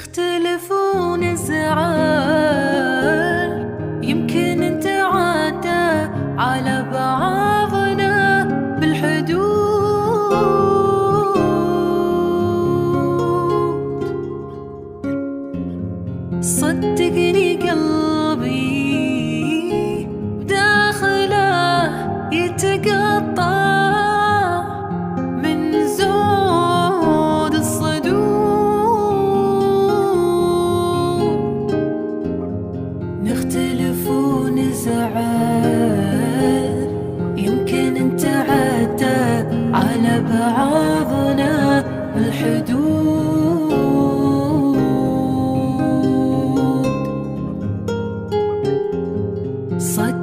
نختلف ونزعل يمكن نتعدى على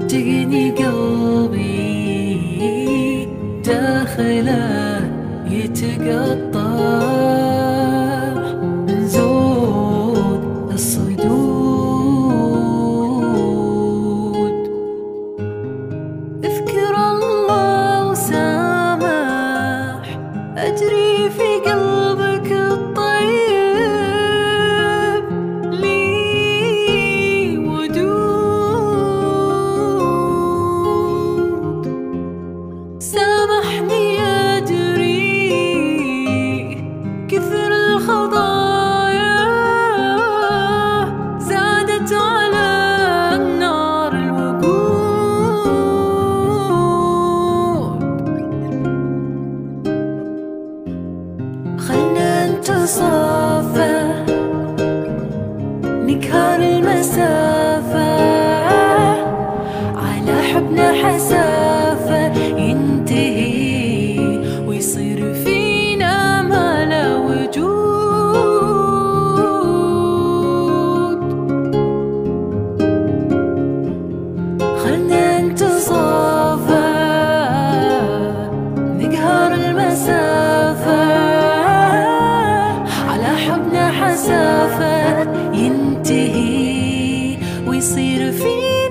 صدقني قلبي داخله يتقطع. يكهر المسافة على حبنا حسافة ينتهي ويصير فينا ما لا وجود. خلنا نتصافى نقهر المسافة على حبنا حسافة ينتهي. we see the fear.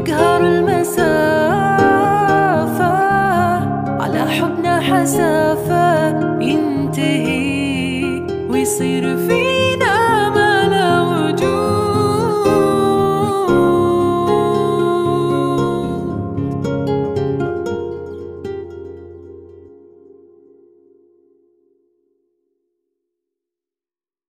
يقهر المسافة على حبنا حسافة ينتهي ويصير فيه